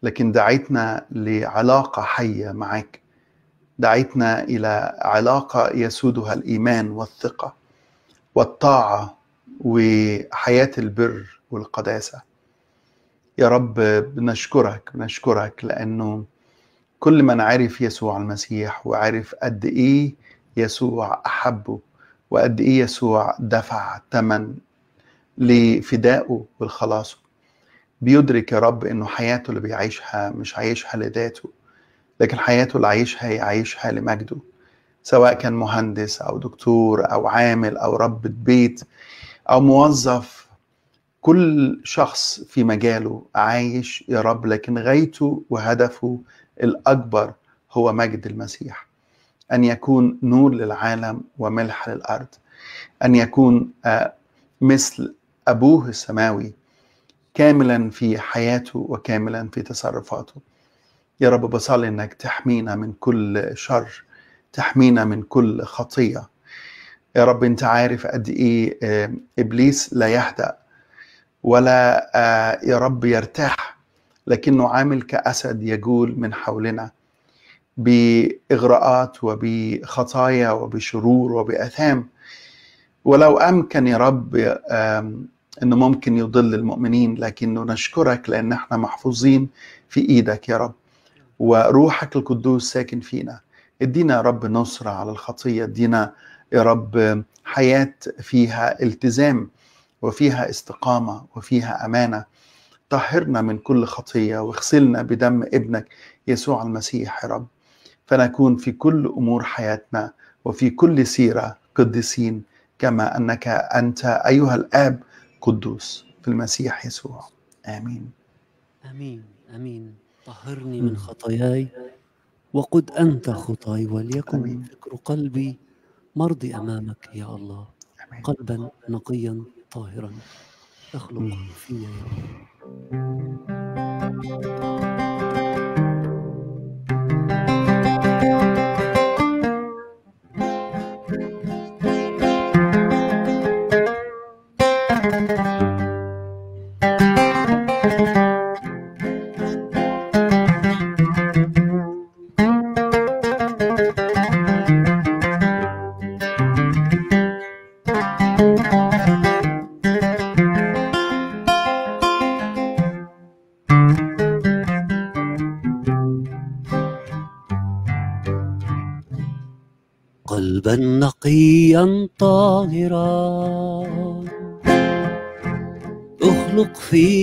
لكن دعيتنا لعلاقة حية معك دعيتنا إلى علاقة يسودها الإيمان والثقة والطاعة وحياة البر والقداسة. يا رب بنشكرك بنشكرك لأنه كل من عرف يسوع المسيح وعرف قد إيه يسوع أحبه وقد إيه يسوع دفع ثمن لفدائه والخلاصه بيدرك يا رب إنه حياته اللي بيعيشها مش عايشها لذاته لكن حياته اللي عايشها يعيشها لمجده سواء كان مهندس أو دكتور أو عامل أو ربة بيت أو موظف. كل شخص في مجاله عايش يا رب لكن غايته وهدفه الأكبر هو مجد المسيح. أن يكون نور للعالم وملح للأرض. أن يكون آه، مثل أبوه السماوي كاملا في حياته وكاملا في تصرفاته. يا رب بصلي إنك تحمينا من كل شر تحمينا من كل خطيه يا رب أنت عارف قد إيه آه، إبليس لا يهدأ ولا آه، يا رب يرتاح لكنه عامل كأسد يجول من حولنا بإغراءات وبخطايا وبشرور وبأثام. ولو أمكن يا رب أنه ممكن يضل المؤمنين لكنه نشكرك لأن إحنا محفوظين في إيدك يا رب. وروحك القدوس ساكن فينا. ادينا يا رب نصرة على الخطية ادينا يا رب حياة فيها التزام وفيها استقامة وفيها أمانة. طهرنا من كل خطية واغسلنا بدم ابنك يسوع المسيح يا رب. فنكون في كل أمور حياتنا وفي كل سيرة قديسين كما أنك أنت أيها الآب قدوس في المسيح يسوع. آمين. آمين. آمين. طهرني. من خطاياي وقد أنت خطاي وليكن آمين. فكر قلبي مرضي أمامك يا الله. آمين. قلبا نقيا طاهرا. أخلق مم. في يا رب.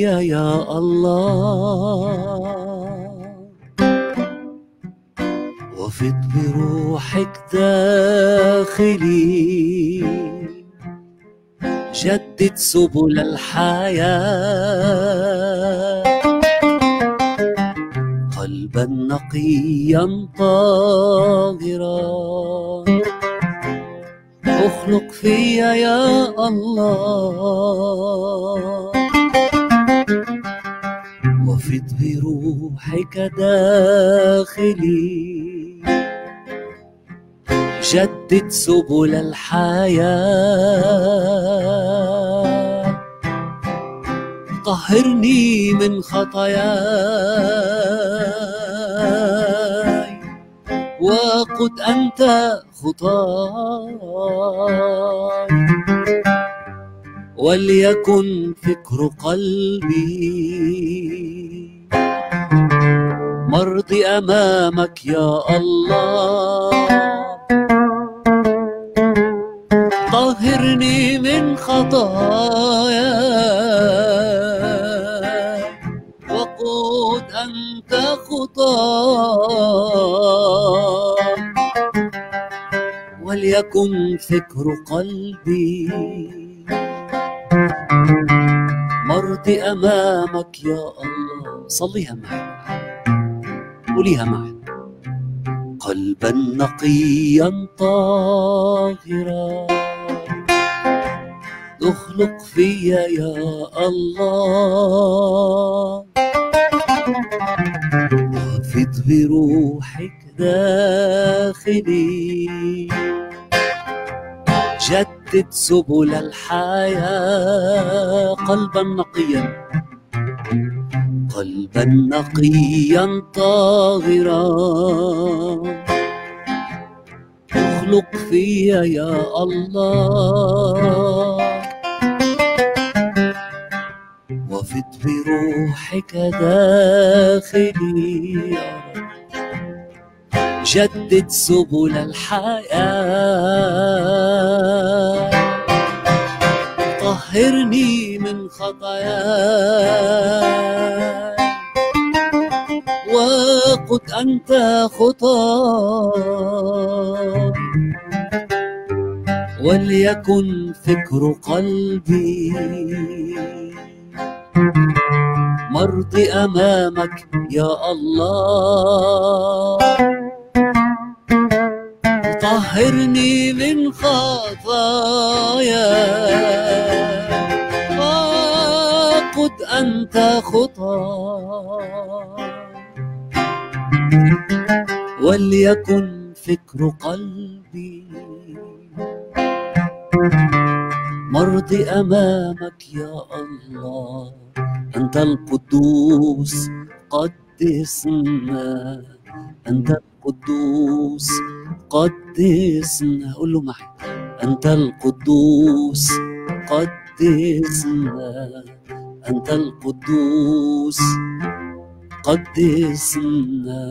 يا الله. وفد بروحك داخلي. جدد سبل الحياة. قلبا نقيا طاهرا. أخلق في يا الله. وفد بروحك داخلي. جدد سبل الحياة. طهرني من خطاياي. وقد أنت خطاي. وليكن فكر قلبي مرضي أمامك يا الله. طهرني من خطاياي وقود أنت خطاي وليكن فكر قلبي مرضي أمامك يا الله. صليها معي. قوليها معي. قلبا نقيا طاهرا. أخلق في يا الله. وفد بروحك داخلي. جدد سبل الحياة قلبا نقيا. قلبا نقيا طاهرا اخلق في يا الله. وفد بروحك داخلي يا رب. جدد سبل الحياة. طهرني من خطاياي. وقد أنت خطاي وليكن فكر قلبي مرضي أمامك يا الله. طهرني من خطايا. وقد أنت خطاي وليكن فكر قلبي مرضي أمامك يا الله. أنت القدوس قدسنا أنت القدوس قدسنا قول له معي أنت القدوس قدسنا أنت القدوس قدسنا.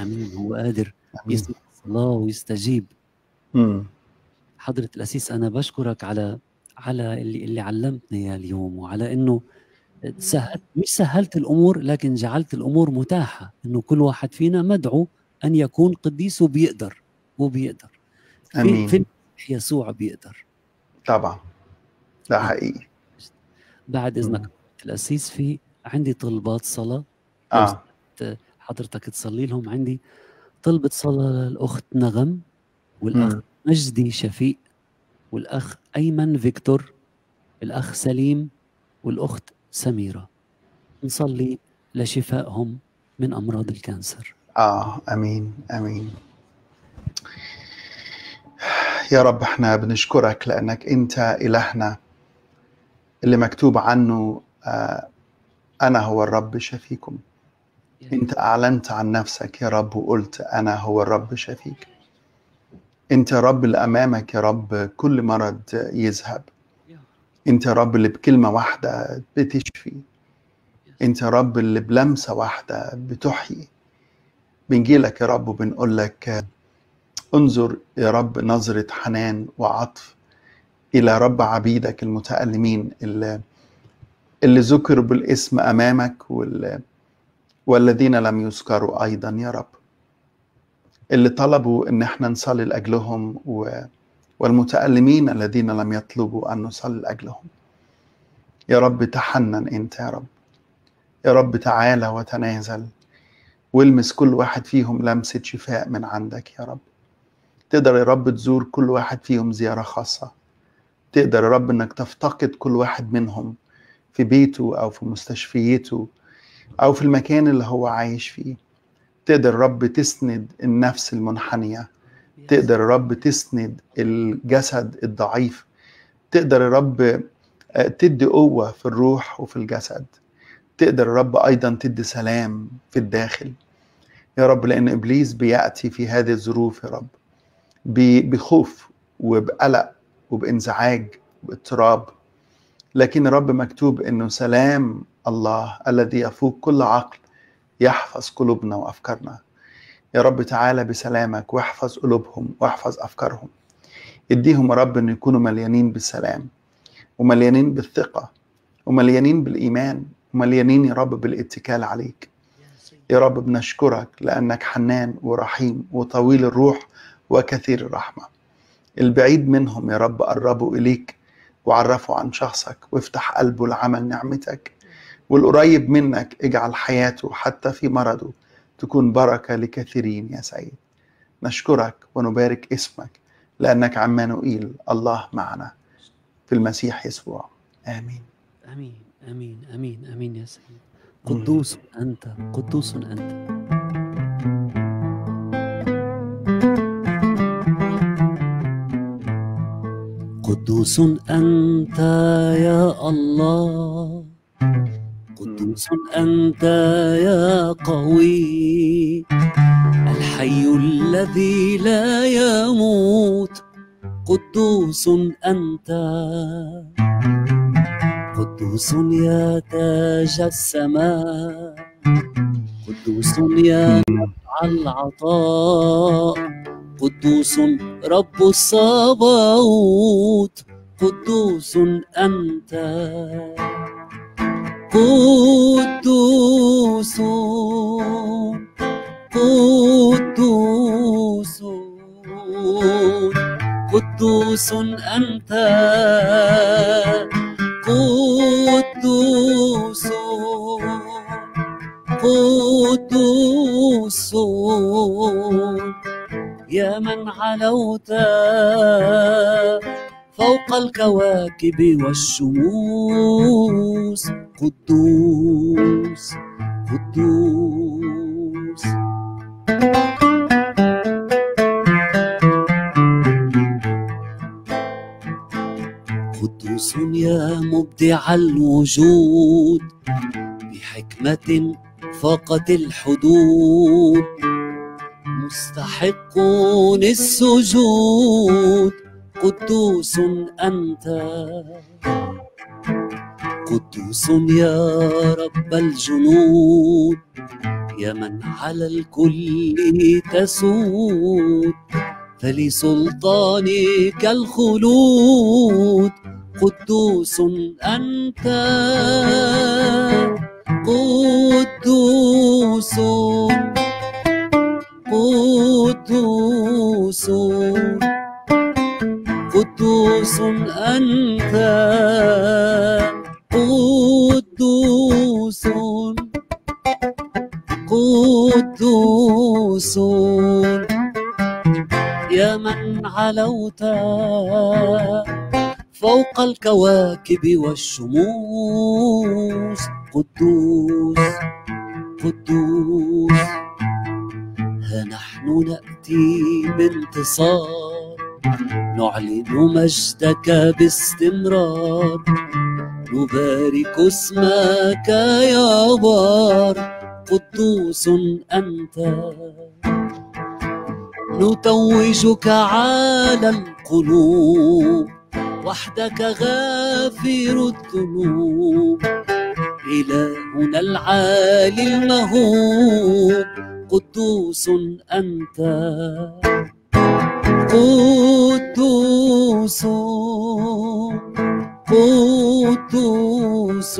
آمين هو قادر. يسمع الصلاه ويستجيب مم. حضرة الأسيس أنا بشكرك على على اللي اللي علمتني اياه اليوم وعلى إنه سهلت مش سهلت الأمور لكن جعلت الأمور متاحة إنه كل واحد فينا مدعو أن يكون قديس وبيقدر وبيقدر. أمين. في يسوع بيقدر. طبعا. ده حقيقي. بعد إذنك مم. القسيس في عندي طلبات صلاة. آه. حضرتك تصلي لهم. عندي طلبة صلاة للأخت نغم والأخ مم. مجدي شفيق والأخ أيمن فيكتور الأخ سليم والأخت سميرة. نصلي لشفائهم من أمراض ال cancer. آه آمين آمين. يا رب إحنا بنشكرك لأنك أنت إلهنا اللي مكتوب عنه آه أنا هو الرب شفيكم. أنت أعلنت عن نفسك يا رب وقلت أنا هو الرب شفيك. أنت رب اللي امامك يا رب كل مرض يذهب. انت يا رب اللي بكلمة واحدة بتشفي. انت يا رب اللي بلمسة واحدة بتحيي. بنجيلك يا رب وبنقول لك انظر يا رب نظرة حنان وعطف إلى رب عبيدك المتألمين اللي اللي ذكروا بالاسم أمامك وال والذين لم يذكروا أيضا يا رب. اللي طلبوا إن إحنا نصلي لأجلهم و... والمتألمين الذين لم يطلبوا أن نصلي لأجلهم. يا رب تحنن أنت يا رب. يا رب تعالى وتنازل. والمس كل واحد فيهم لمسة شفاء من عندك يا رب. تقدر يا رب تزور كل واحد فيهم زيارة خاصة. تقدر يا رب إنك تفتقد كل واحد منهم في بيته أو في مستشفيته أو في المكان اللي هو عايش فيه. تقدر رب تسند النفس المنحنية تقدر يا رب تسند الجسد الضعيف تقدر يا رب تدي قوة في الروح وفي الجسد تقدر يا رب أيضا تدي سلام في الداخل. يا رب لأن إبليس بيأتي في هذه الظروف يا رب بخوف وبقلق وبانزعاج واضطراب لكن رب مكتوب إنه سلام الله الذي يفوق كل عقل يحفظ قلوبنا وأفكارنا. يا رب تعالى بسلامك واحفظ قلوبهم واحفظ أفكارهم. اديهم يا رب إن يكونوا مليانين بالسلام ومليانين بالثقة ومليانين بالإيمان ومليانين يا رب بالاتكال عليك. يا رب بنشكرك لأنك حنان ورحيم وطويل الروح وكثير الرحمة. البعيد منهم يا رب قربوا إليك وعرفوا عن شخصك وافتح قلبه لعمل نعمتك. والقريب منك اجعل حياته حتى في مرضه. تكون بركة لكثيرين يا سيد نشكرك ونبارك اسمك لأنك عمانوئيل الله معنا في المسيح يسوع. آمين. آمين آمين آمين آمين يا سيد قدوس أنت قدوس أنت. قدوس أنت يا الله. قدوس أنت يا قوي الحي الذي لا يموت قدوس أنت. قدوس يا تاج السماء قدوس يا نبع العطاء قدوس رب الصباوت قدوس أنت. قدوس قدوس قدوس أنت قدوس. قدوس. يا من علوت فوق الكواكب والشموس. قدوس قدوس قدوس يا مبدع الوجود بحكمة فاقت الحدود مستحق السجود قدوس أنت قدوس يا رب الجنود يا من على الكل تسود فلسلطانك الخلود. قدوس أنت قدوس قدوس قدوس أنت. قدوس قدوس. يا من علوت فوق الكواكب والشموس. قدوس قدوس. ها نحن نأتي بانتصار. نعلن مجدك باستمرار. نبارك اسمك يا بار قدوس أنت. نتوجك على القلوب وحدك غافر الذنوب. إلهنا العالي المهوب قدوس أنت. قدوس. قدوس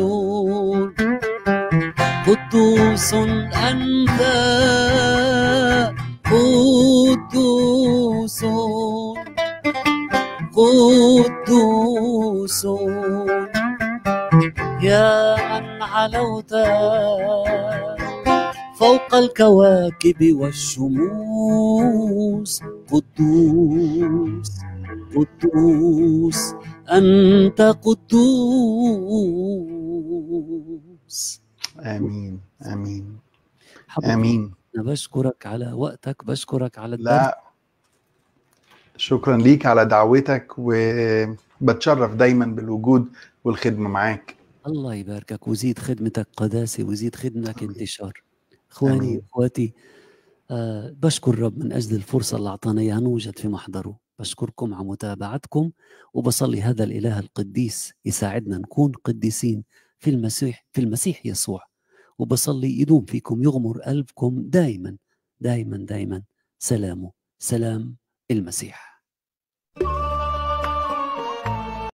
قدوس أنت قدوس قدوس يا من علوت فوق الكواكب والشموس قدوس قدوس أنت قدوس. آمين حبيبي آمين. أنا بشكرك على وقتك بشكرك على الدرس لا شكرا ليك على دعوتك وبتشرف دايما بالوجود والخدمة معاك. الله يباركك ويزيد خدمتك قداسة ويزيد خدمتك انتشار. إخواني آمين. وإخواتي آه بشكر الرب من أجل الفرصة اللي اعطانا إياها نوجد في محضره. بشكركم على متابعتكم وبصلي هذا الإله القديس يساعدنا نكون قديسين في المسيح في المسيح يسوع. وبصلي يدوم فيكم يغمر قلبكم دائما دائما دائما سلامه سلام المسيح.